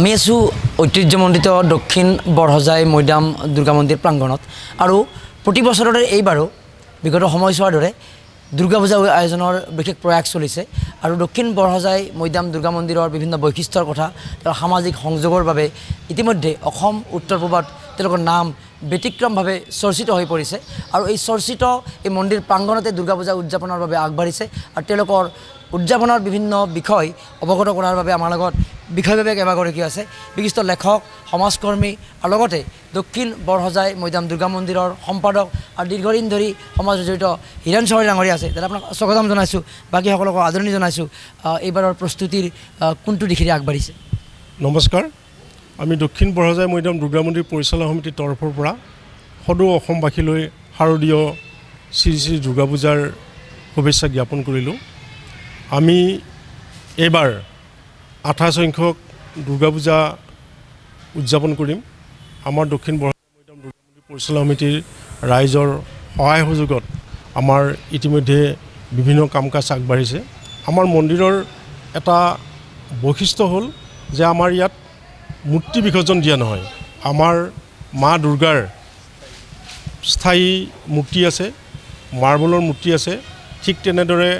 আমি আছোঁ ঐতিহ্যমণ্ডিত দক্ষিণ বৰহজাই মৈদাম দুৰ্গা মন্দিৰ প্ৰাংগণত। আৰু প্ৰতি বছৰৰে এইবাৰো বিগত সময়ছোৱাৰ দৰে দুৰ্গা পূজা আয়োজনৰ বিশেষ প্ৰয়াস চলিছে। আৰু দক্ষিণ বৰহজাই মৈদাম দুৰ্গা মন্দিৰৰ বিভিন্ন বৈশিষ্ট্যৰ কথা তেওঁৰ সামাজিক সংযোগৰ বাবে ইতিমধ্যে অসম উত্তৰ পূবত তেওঁলোকৰ নাম ব্যতিক্ৰমভাৱে চৰ্চিত হৈ পৰিছে। আৰু এই চৰ্চিত এই মন্দিৰ প্ৰাংগণতে দুৰ্গা পূজা উদযাপনৰ বাবে আগবাঢ়িছে। আৰু তেওঁলোকৰ উদযাপনৰ বিভিন্ন বিষয় অৱগত কৰাৰ বাবে আমাৰ লগত বিষয়ভাৱে কেইবাগৰাকী আছে। বিশিষ্ট লেখক সমাজকৰ্মী আৰু লগতে দক্ষিণ বৰহজাই মৈদাম দুৰ্গা মন্দিৰৰ সম্পাদক আৰু দীৰ্ঘদিন ধৰি সমাজত জড়িত হীৰেণ চৌহাৰী ডাঙৰীয়া আছে। তাত আপোনাক স্বাগতম জনাইছোঁ। বাকীসকলকো আদৰণি জনাইছোঁ। এইবাৰৰ প্ৰস্তুতিৰ কোনটো দিশেৰে আগবাঢ়িছে? নমস্কাৰ। আমি দক্ষিণ বৰহজাই মৈদাম দুৰ্গা মন্দিৰ পৰিচালনা সমিতিৰ তৰফৰ পৰা সদৌ অসমবাসীলৈ শাৰদীয় শ্ৰী শ্ৰী দুৰ্গা পূজাৰ শুভেচ্ছা জ্ঞাপন কৰিলোঁ। আমি এইবাৰ আঠাইছ সংখ্যক দুৰ্গা পূজা উদযাপন কৰিম। আমাৰ দক্ষিণ মৈদাম দুৰ্গা মন্দিৰ পৰিচালনা সমিতিৰ ৰাইজৰ সহায় সহযোগত আমাৰ ইতিমধ্যে বিভিন্ন কাম কাজ আগবাঢ়িছে। আমাৰ মন্দিৰৰ এটা বৈশিষ্ট্য হ'ল যে আমাৰ ইয়াত মূৰ্তি বিসৰ্জন দিয়া নহয়। আমাৰ মা দুৰ্গাৰ স্থায়ী মূৰ্তি আছে মাৰ্বলৰ মূৰ্তি আছে। ঠিক তেনেদৰে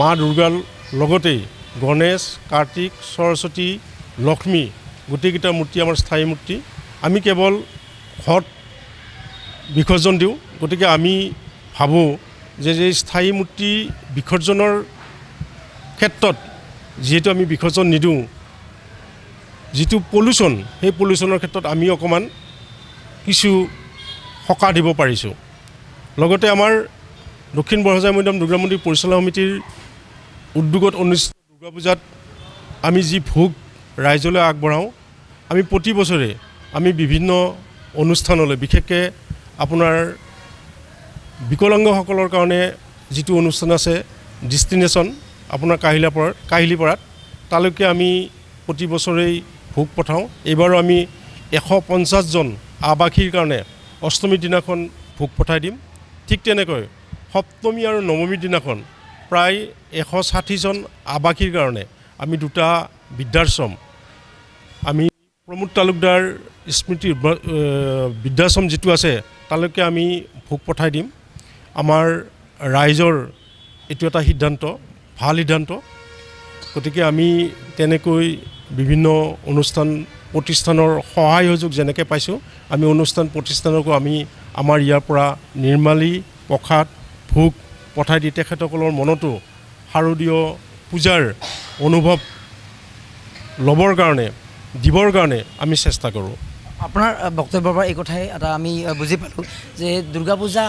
মা দুৰ্গাৰ লগতেই গণেশ কাৰ্তিক সৰস্বতী লক্ষ্মী গোটেইকেইটা মূৰ্তি আমাৰ স্থায়ী মূৰ্তি। আমি কেৱল ঘৰত বিসৰ্জন দিওঁ গতিকে আমি ভাবোঁ যে যে স্থায়ী মূৰ্তি বিসৰ্জনৰ ক্ষেত্ৰত যিহেতু আমি বিসৰ্জন নিদিওঁ যিটো পলিউশ্যন সেই পলিউশ্যনৰ ক্ষেত্ৰত আমি অকণমান কিছু সকাহ দিব পাৰিছোঁ। লগতে আমাৰ দক্ষিণ বৰহজাই মৈদাম দুৰ্গা মন্দিৰ পৰিচালনা সমিতিৰ উদ্যোগত অনুষ্ঠিত দুৰ্গা পূজাত আমি যি ভোগ ৰাইজলৈ আগবঢ়াওঁ আমি প্ৰতি বছৰে আমি বিভিন্ন অনুষ্ঠানলৈ বিশেষকৈ আপোনাৰ বিকলাংগসকলৰ কাৰণে যিটো অনুষ্ঠান আছে ডেষ্টিনেশ্যন আপোনাৰ কাহিলাপাৰাত কাহিলীপাৰাত তালৈকে আমি প্ৰতি বছৰেই ভোগ পঠাওঁ। এইবাৰো আমি এশ পঞ্চাছজন আৱাসীৰ কাৰণে অষ্টমীৰ দিনাখন ভোগ পঠাই দিম। ঠিক তেনেকৈ সপ্তমী আৰু নৱমীৰ দিনাখন প্ৰায় এশ ষাঠিজন আৱাসীৰ কাৰণে আমি দুটা বৃদ্ধাশ্ৰম। আমি প্ৰমোদ তালুকদাৰ স্মৃতি বৃদ্ধাশ্ৰম যিটো আছে তালৈকে আমি ভোগ পঠাই দিম। আমাৰ ৰাইজৰ এইটো এটা সিদ্ধান্ত ভাল সিদ্ধান্ত। গতিকে আমি তেনেকৈ বিভিন্ন অনুষ্ঠান প্ৰতিষ্ঠানৰ সহায় সহযোগ যেনেকৈ পাইছোঁ আমি অনুষ্ঠান প্ৰতিষ্ঠানকো আমি আমাৰ ইয়াৰ পৰা নিৰ্মালী প্ৰসাদ ভোগ পঠাই দি তেখেতসকলৰ মনতো শাৰদীয় পূজাৰ অনুভৱ ল'বৰ কাৰণে দিবৰ কাৰণে আমি চেষ্টা কৰোঁ। আপোনাৰ বক্তব্যৰ পৰা এই কথাই এটা আমি বুজি পালোঁ যে দুৰ্গা পূজা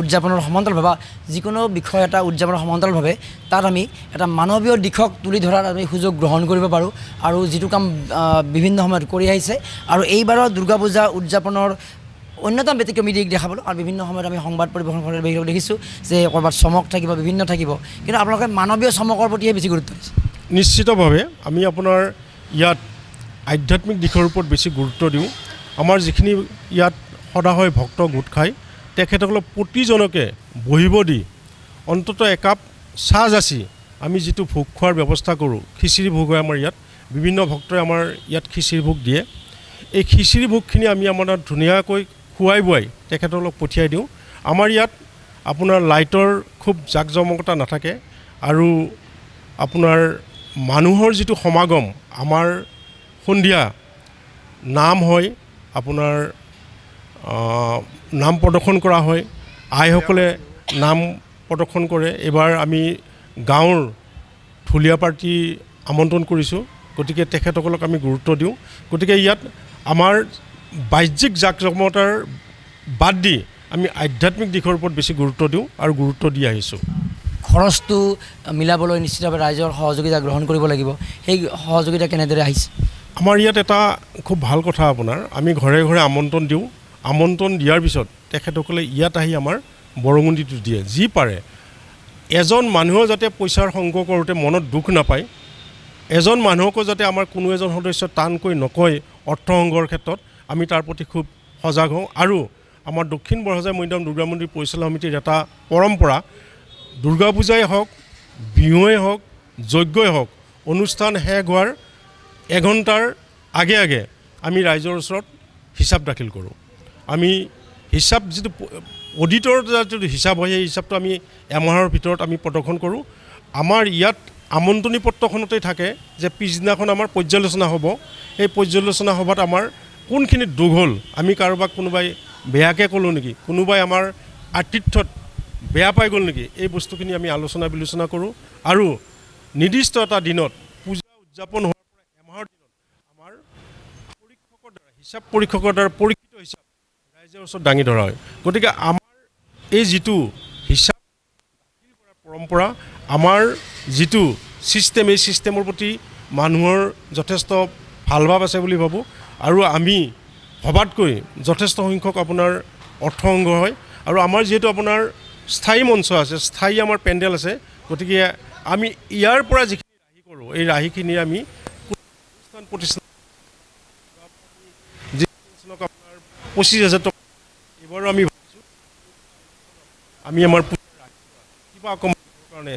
উদযাপনৰ সমান্তৰালভাৱে যিকোনো বিষয় এটা উদযাপনৰ সমান্তৰালভাৱে তাত আমি এটা মানৱীয় দিশক তুলি ধৰাৰ আমি সুযোগ গ্ৰহণ কৰিব পাৰোঁ আৰু যিটো কাম বিভিন্ন সময়ত কৰি আহিছে। আৰু এইবাৰৰ দুৰ্গা পূজা উদযাপনৰ অন্যতম ব্যতিক্ৰমী দিশ দেখা পালোঁ আৰু বিভিন্ন সময়ত আমি সংবাদ পৰিৱেশন কৰি দেখিছোঁ যে ক'ৰবাত চমক থাকিব বিভিন্ন থাকিব। কিন্তু আপোনালোকে মানৱীয় চমকৰ প্ৰতিহে বেছি গুৰুত্ব দিছে। নিশ্চিতভাৱে আমি আপোনাৰ ইয়াত আধ্যাত্মিক দিশৰ ওপৰত বেছি গুৰুত্ব দিওঁ। আমাৰ যিখিনি ইয়াত সদাশয় ভক্ত গোট খায় তেখেতসকলক প্ৰতিজনকে বহিব দি অন্ততঃ একাপ চাহ যাচি আমি যিটো ভোগ খোৱাৰ ব্যৱস্থা কৰোঁ খিচিৰি ভোগ হয় আমাৰ ইয়াত বিভিন্ন ভক্তই আমাৰ ইয়াত খিচিৰি ভোগ দিয়ে। এই খিচিৰি ভোগখিনি আমি আমাৰ ধুনীয়াকৈ খুৱাই বুৱাই তেখেতসকলক পঠিয়াই দিওঁ। আমাৰ ইয়াত আপোনাৰ লাইটৰ খুব জাক জমকতা নাথাকে আৰু আপোনাৰ মানুহৰ যিটো সমাগম আমাৰ সন্ধিয়া নাম হয় আপোনাৰ নাম প্ৰদৰ্শন কৰা হয়। আইসকলে নাম প্ৰদৰ্শন কৰে। এইবাৰ আমি গাঁৱৰ ঢুলীয়া পাৰ্টি আমন্ত্ৰণ কৰিছোঁ। গতিকে তেখেতসকলক আমি গুৰুত্ব দিওঁ। গতিকে ইয়াত আমাৰ বাহ্যিক জাক জমকতাৰ বাদ দি আমি আধ্যাত্মিক দিশৰ ওপৰত বেছি গুৰুত্ব দিওঁ আৰু গুৰুত্ব দি আহিছোঁ। খৰচটো মিলাবলৈ নিশ্চিতভাৱে ৰাইজৰ সহযোগিতা গ্ৰহণ কৰিব লাগিব। সেই সহযোগিতা কেনেদৰে আহিছে? আমাৰ ইয়াত এটা খুব ভাল কথা আপোনাৰ আমি ঘৰে ঘৰে আমন্ত্ৰণ দিওঁ। আমন্ত্ৰণ দিয়াৰ পিছত তেখেতসকলে ইয়াত আহি আমাৰ বৰঙণিটো দিয়ে। যি পাৰে এজন মানুহৰ যাতে পইচাৰ সংগ্ৰহ কৰোঁতে মনত দুখ নাপায় এজন মানুহকো যাতে আমাৰ কোনো এজন সদস্য টানকৈ নকয় অৰ্থ সংগ্ৰহৰ ক্ষেত্ৰত আমি তাৰ প্ৰতি খুব সজাগ হওঁ। আৰু আমাৰ দক্ষিণ বৰহজাই মৈদাম দুৰ্গা মন্দিৰ পৰিচালনা সমিতিৰ এটা পৰম্পৰা দুৰ্গা পূজাই হওক বিহুৱেই হওক যজ্ঞই হওক অনুষ্ঠান শেষ হোৱাৰ এঘণ্টাৰ আগে আগে আমি ৰাইজৰ ওচৰত হিচাপ দাখিল কৰোঁ। আমি হিচাপ যিটো অডিটৰ যিটো হিচাপ হয় সেই হিচাপটো আমি এমাহৰ ভিতৰত আমি প্ৰদৰ্শন কৰোঁ। আমাৰ ইয়াত আমন্ত্ৰণী পত্ৰখনতেই থাকে যে পিছদিনাখন আমাৰ পৰ্যালোচনা হ'ব। সেই পৰ্যালোচনা সভাত আমাৰ কোনখিনিত দুখ হ'ল আমি কাৰোবাক কোনোবাই বেয়াকৈ ক'লোঁ নেকি কোনোবাই আমাৰ আতিথ্যত বেয়া পাই গ'ল নেকি এই বস্তুখিনি আমি আলোচনা বিলোচনা কৰোঁ। আৰু নিৰ্দিষ্ট এটা দিনত পূজা উদযাপন হোৱাৰ পৰা এমাহৰ দিনত আমাৰ পৰীক্ষকৰ দ্বাৰা হিচাপ পৰীক্ষকৰ দ্বাৰা পৰীক্ষিত হিচাপ ৰাইজৰ ওচৰত দাঙি ধৰা হয়। গতিকে আমাৰ এই যিটো হিচাপ দাখিল কৰাৰ পৰম্পৰা আমাৰ যিটো ছিষ্টেম এই ছিষ্টেমৰ প্ৰতি মানুহৰ যথেষ্ট ভাল ভাৱ আছে বুলি ভাবোঁ। আৰু আমি ভবাতকৈ যথেষ্ট সংখ্যক আপোনাৰ অৰ্থ সংগ্ৰহ হয় আৰু আমাৰ যিহেতু আপোনাৰ স্থায়ী মঞ্চ আছে স্থায়ী আমাৰ পেণ্ডেল আছে গতিকে আমি ইয়াৰ পৰা যিখিনি ৰাহি কৰোঁ এই ৰাহিখিনি আমি অনুষ্ঠান প্ৰতিষ্ঠান আপোনাৰ পঁচিছ হাজাৰ টকা এইবাৰো আমি ভাবিছোঁ আমি আমাৰ কিবা অকণমান কাৰণে